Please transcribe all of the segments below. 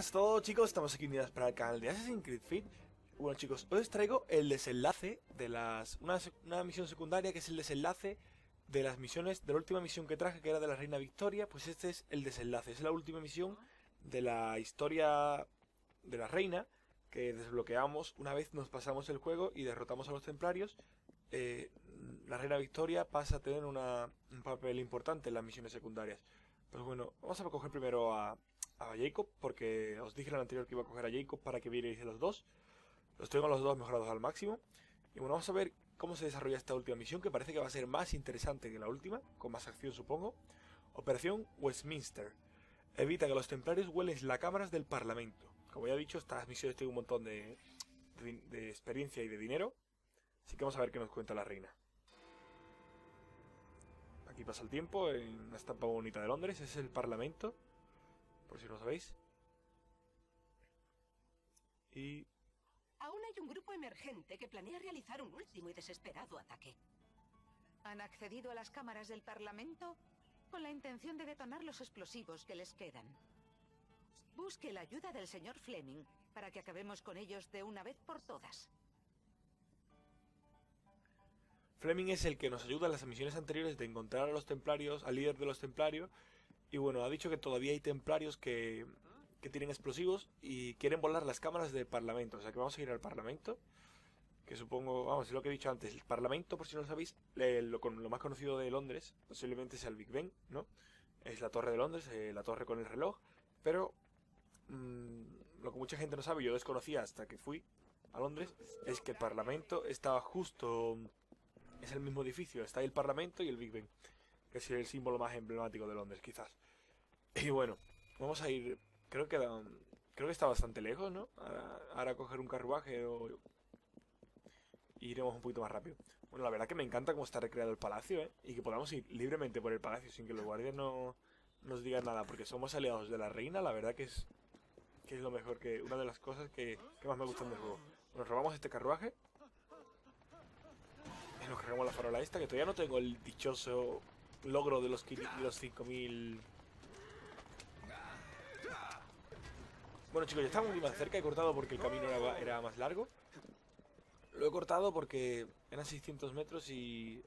buenas a todos chicos, estamos aquí unidas para el canal de Assassin's Creed Fit. Bueno chicos, hoy os traigo el desenlace de las... Una, una, misión secundaria que es el desenlace de las misiones de la última misión que traje que era de la Reina Victoria. Pues este es el desenlace, es la última misión de la historia de la Reina Que desbloqueamos una vez nos pasamos el juego y derrotamos a los templarios. Eh, La Reina Victoria pasa a tener una, un papel importante en las misiones secundarias. Pues bueno, vamos a coger primero a, a Jacob, porque os dije en el anterior que iba a coger a Jacob para que vierais los dos. Los tengo los dos mejorados al máximo. Y bueno, vamos a ver cómo se desarrolla esta última misión, que parece que va a ser más interesante que la última, con más acción supongo. Operación Westminster. Evita que los templarios huelen las cámaras del Parlamento. Como ya he dicho, estas misiones tienen un montón de, experiencia y de dinero. Así que vamos a ver qué nos cuenta la reina. Aquí pasa el tiempo, en una estampa bonita de Londres, es el Parlamento por si no sabéis. Y... Aún hay un grupo emergente que planea realizar un último y desesperado ataque. Han accedido a las cámaras del Parlamento con la intención de detonar los explosivos que les quedan. Busque la ayuda del señor Fleming para que acabemos con ellos de una vez por todas. Fleming es el que nos ayuda en las misiones anteriores de encontrar a los templarios, al líder de los templarios, y bueno, ha dicho que todavía hay templarios que, que tienen explosivos y quieren volar las cámaras del Parlamento. O sea que vamos a ir al Parlamento. Que supongo, vamos, es lo que he dicho antes. El Parlamento, por si no lo sabéis, lo, más conocido de Londres, posiblemente sea el Big Ben, ¿no? Es la Torre de Londres, eh, la torre con el reloj. Pero mmm, lo que mucha gente no sabe, yo desconocía hasta que fui a Londres, es que el Parlamento estaba justo... Es el mismo edificio, está ahí el Parlamento y el Big Ben que es el símbolo más emblemático de Londres, quizás. Y bueno, vamos a ir, creo que, creo que está bastante lejos, ¿no? Ahora, coger un carruaje o... iremos un poquito más rápido. Bueno, la verdad que me encanta cómo está recreado el palacio, ¿eh? Y que podamos ir libremente por el palacio sin que los guardias no nos digan nada, porque somos aliados de la reina, la verdad que es que es lo mejor, que una de las cosas que, que más me gustan del juego. Nos robamos este carruaje. Y nos cargamos la farola esta, que todavía no tengo el dichoso logro de los, los 5000. Bueno chicos, ya estamos muy más cerca. He cortado porque el camino era, más largo. Lo he cortado porque eran 600 metros y...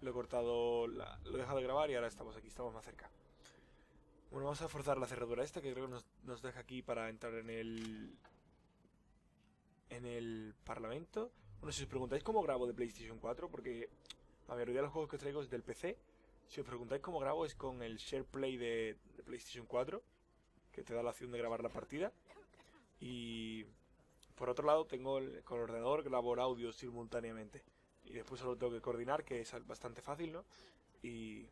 Lo he cortado, lo he dejado de grabar y ahora estamos aquí, estamos más cerca. Bueno, vamos a forzar la cerradura esta que creo que nos, nos deja aquí para entrar en el... En el Parlamento. Bueno, si os preguntáis cómo grabo de PlayStation 4, porque la mayoría de los juegos que traigo es del PC. Si os preguntáis cómo grabo es con el SharePlay de, de PlayStation 4, que te da la opción de grabar la partida. Y por otro lado tengo el, con el ordenador grabo audio simultáneamente. Y después solo tengo que coordinar, que es bastante fácil, ¿no? Y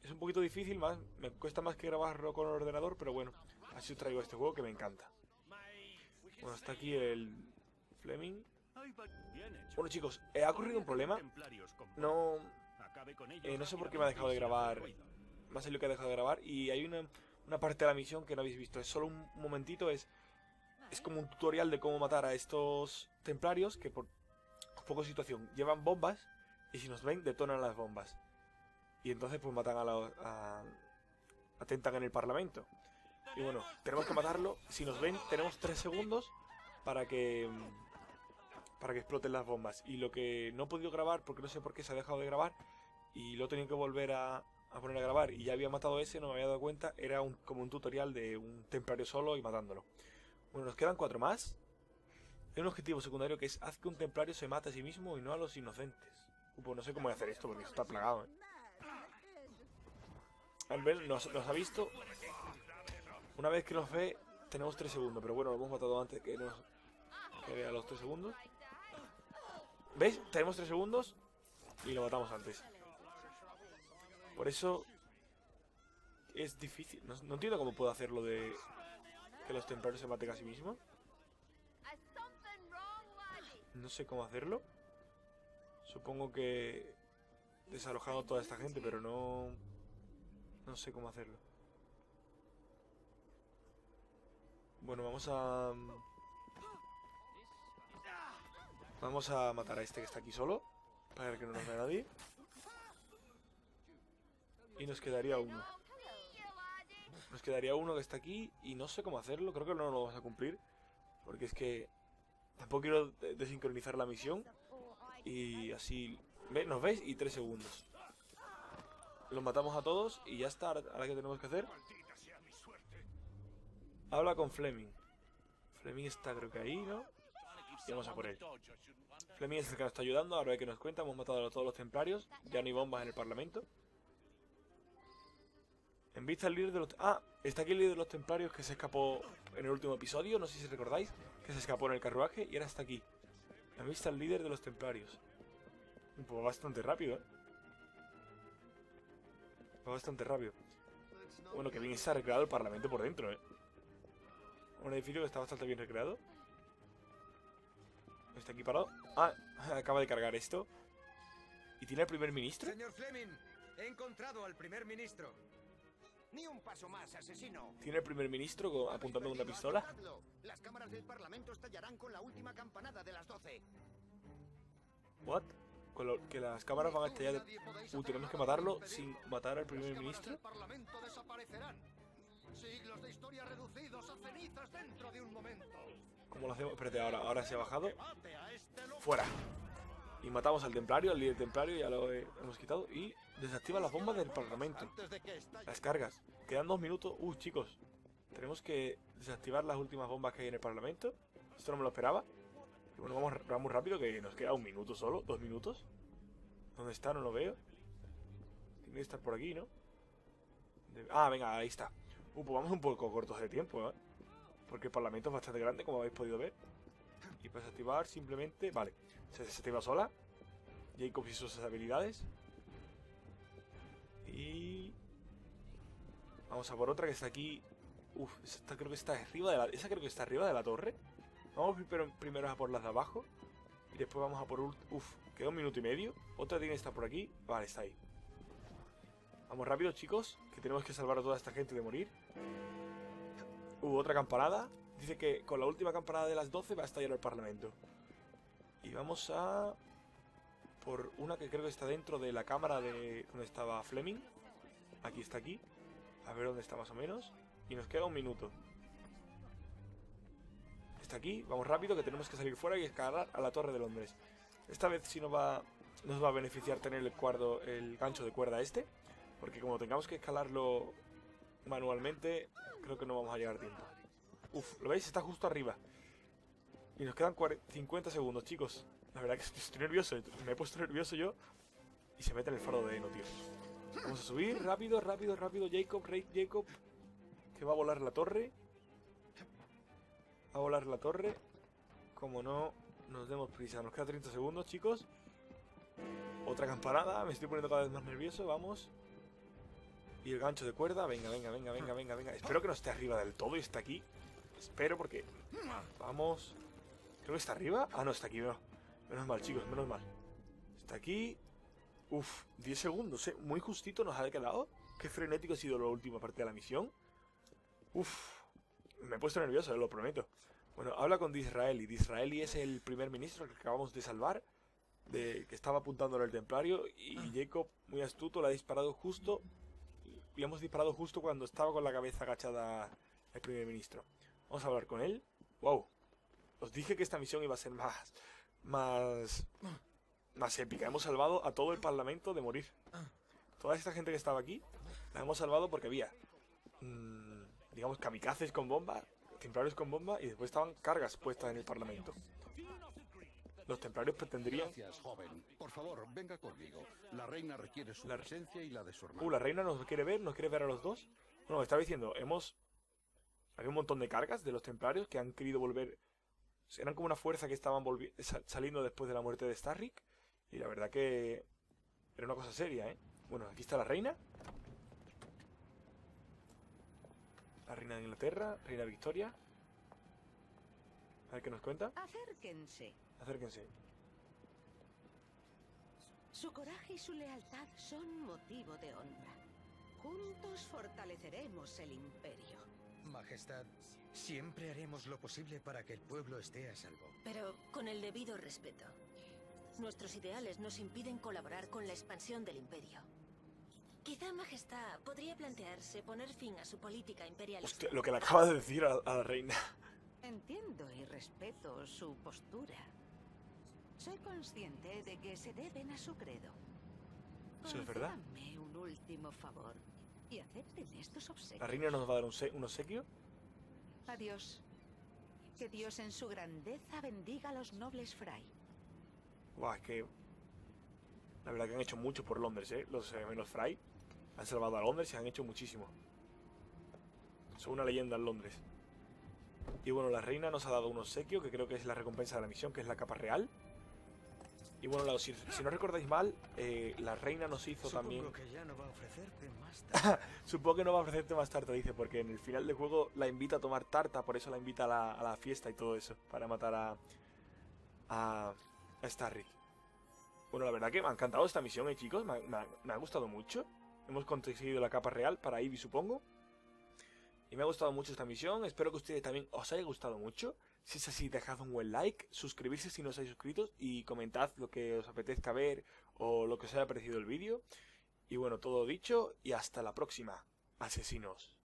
es un poquito difícil, más me cuesta más que grabarlo con el ordenador, pero bueno, así os traigo este juego que me encanta. Bueno, está aquí el Fleming. Bueno chicos, eh, ha ocurrido un problema. No, eh, no sé por qué me ha dejado de grabar. Me ha salido que ha dejado de grabar y hay una, una parte de la misión que no habéis visto. Es solo un momentito, es, es como un tutorial de cómo matar a estos templarios que por poco situación llevan bombas y si nos ven detonan las bombas. Y entonces pues matan a los... atentan en el parlamento. Y bueno, tenemos que matarlo. Si nos ven, tenemos 3 segundos para que para que exploten las bombas. Y lo que no he podido grabar, porque no sé por qué se ha dejado de grabar, y lo he tenido que volver a, poner a grabar, y ya había matado ese, no me había dado cuenta, era un, como un tutorial de un templario solo y matándolo. Bueno, nos quedan cuatro más. Hay un objetivo secundario que es haz que un templario se mate a sí mismo y no a los inocentes. Pues no sé cómo voy a hacer esto porque está plagado. ¿eh? ver, nos, ha visto. Una vez que nos ve, tenemos tres segundos, pero bueno, lo hemos matado antes que nos que vea los tres segundos. ¿Veis? Tenemos 3 segundos y lo matamos antes. Por eso es difícil. No, entiendo cómo puedo hacerlo de que los templarios se maten a sí mismos. No sé cómo hacerlo. Supongo que desalojando toda esta gente, pero no... No sé cómo hacerlo. Bueno, vamos a... Vamos a matar a este que está aquí solo. Para que no nos vea nadie. Y nos quedaría uno. Nos quedaría uno que está aquí y no sé cómo hacerlo. Creo que no lo vamos a cumplir. Porque es que tampoco quiero de- desincronizar la misión. Y así... ¿Nos veis? Y tres segundos. Los matamos a todos y ya está. Ahora que tenemos que hacer. Habla con Fleming. Fleming está creo que ahí, ¿no? Y vamos a por él. Fleming es el que nos está ayudando. Ahora hay que nos cuenta. Hemos matado a todos los templarios. Ya no hay bombas en el parlamento. En vista al líder de los... Ah, está aquí el líder de los templarios que se escapó en el último episodio. No sé si recordáis. Que se escapó en el carruaje y ahora está aquí. En vista al líder de los templarios. Pues bastante rápido, ¿eh? Va bastante rápido. Bueno, que bien está recreado el parlamento por dentro, ¿eh? Un edificio que está bastante bien recreado. Está aquí parado. Ah, acaba de cargar esto. ¿Y tiene el primer ministro? Señor Fleming, he encontrado al primer ministro. Ni un paso más, asesino. ¿Tiene el primer ministro apuntando con una pistola? perdido, atrapadlo. Las cámaras del Parlamento estallarán con la última campanada de las 12. ¿What? Con lo- que las cámaras van a estallar. Uh, tenemos que matarlo sin matar al primer ministro. del Parlamento desaparecerán. Siglos de historia reducidos a cenizas dentro de un momento. ¿Cómo lo hacemos? Espérate, ahora, ahora se ha bajado. ¡Fuera! Y matamos al templario, al líder templario, ya lo he- hemos quitado. Y desactiva las bombas del parlamento. Las cargas. Quedan dos minutos. Uh, chicos. Tenemos que desactivar las últimas bombas que hay en el parlamento. Esto no me lo esperaba. Y bueno, vamos, vamos rápido, que nos queda un minuto solo. Dos minutos. ¿Dónde está? No lo veo. Tiene que estar por aquí, ¿no? Ah, venga, ahí está. Uh, pues vamos un poco cortos de tiempo, ¿eh? Porque el parlamento es bastante grande, como habéis podido ver. Y para desactivar simplemente... Vale. Se desactiva sola. Jacob y sus habilidades. Y... Vamos a por otra que está aquí. Uf, esta creo que está arriba de la. Esa creo que está arriba de la torre. Vamos primero, primero a por las de abajo. Y después vamos a por Uf, queda un minuto y medio. Otra tiene que estar por aquí. Vale, está ahí. Vamos rápido, chicos. Que tenemos que salvar a toda esta gente de morir. Uh, otra campanada. Dice que con la última campanada de las 12 va a estallar el parlamento. Y vamos a. Por una que creo que está dentro de la cámara de donde estaba Fleming. Aquí está aquí. A ver dónde está más o menos. Y nos queda un minuto. Está aquí. Vamos rápido que tenemos que salir fuera y escalar a la Torre de Londres. Esta vez sí nos va, nos va a beneficiar tener el, cuerdo, el gancho de cuerda este. Porque como tengamos que escalarlo manualmente, creo que no vamos a llegar a tiempo. Uf, ¿lo veis? Está justo arriba. Y nos quedan 40 50 segundos, chicos. La verdad que estoy nervioso. Me he puesto nervioso yo. Y se mete en el faro de no, tío. Vamos a subir. Rápido, rápido, rápido. Jacob, Rey, Jacob. Que va a volar la torre. Va a volar la torre. Como no nos demos prisa. Nos queda 30 segundos, chicos. Otra campanada. Me estoy poniendo cada vez más nervioso. Vamos. Y el gancho de cuerda. Venga, venga, venga, venga, venga, venga. Espero que no esté arriba del todo y esté aquí. Espero porque... Vamos. Creo que está arriba. Ah, no, está aquí. No. Menos mal, chicos, menos mal. Está aquí. Uf, 10 segundos, ¿eh? Muy justito nos ha quedado. Qué frenético ha sido la última parte de la misión. Uf, me he puesto nervioso, lo prometo. Bueno, habla con Disraeli. Disraeli es el primer ministro que acabamos de salvar. De, que estaba apuntándole al templario. Y Jacob, muy astuto, le ha disparado justo. Y disparado justo cuando estaba con la cabeza agachada el primer ministro. Vamos a hablar con él. Wow. Os dije que esta misión iba a ser más. Más. Más épica. Hemos salvado a todo el parlamento de morir. Toda esta gente que estaba aquí. La hemos salvado porque había. mm, digamos, kamikazes con bomba. Templarios con bomba. Y después estaban cargas puestas en el parlamento. Los templarios pretenderían. Gracias, joven. Por favor, venga conmigo. La reina requiere su La- presencia y la de su hermano. Uh, la reina nos quiere ver, nos quiere ver a los dos. Bueno, me estaba diciendo, hemos. Había un montón de cargas de los templarios que han querido volver. Eran como una fuerza que estaban volvi- sa- saliendo después de la muerte de Starrick. Y la verdad que. Era una cosa seria, ¿eh? Bueno, aquí está la reina. La reina de Inglaterra, reina Victoria. A ver qué nos cuenta. Acérquense. Acérquense. Su coraje y su lealtad son motivo de honra. Juntos fortaleceremos el imperio. Majestad, siempre haremos lo posible para que el pueblo esté a salvo. Pero con el debido respeto. Nuestros ideales nos impiden colaborar con la expansión del imperio. Quizá Majestad podría plantearse poner fin a su política imperialista. Hostia, lo que le acaba de decir a, a la reina. Entiendo y respeto su postura. Soy consciente de que se deben a su credo. Eso es verdad. Concédanme un último favor y acepten estos obsequios. La reina nos va a dar un, un obsequio. Adiós. Que Dios en su grandeza bendiga a los nobles Fray. Buah, es que. La verdad que han hecho mucho por Londres, ¿eh? Los eh, menos Fry han salvado a Londres y han hecho muchísimo. Son una leyenda en Londres. Y bueno, la reina nos ha dado un obsequio que creo que es la recompensa de la misión, que es la capa real. Y bueno, la- si, si no recordáis mal, eh, la reina nos hizo Supongo también. que ya no va a ofrecerte más tarde. Supongo que no va a ofrecerte más tarta, dice, porque en el final del juego la invita a tomar tarta, por eso la invita a la, a la fiesta y todo eso, para matar a. a. a Starry. Bueno, la verdad que me ha encantado esta misión, eh, chicos, me ha, me ha- me ha gustado mucho. Hemos conseguido la capa real para Ivy, supongo. Y me ha gustado mucho esta misión, espero que a ustedes también os haya gustado mucho. Si es así, dejad un buen like, suscribirse si no os habéis suscrito y comentad lo que os apetezca ver o lo que os haya parecido el vídeo. Y bueno, todo dicho y hasta la próxima, asesinos.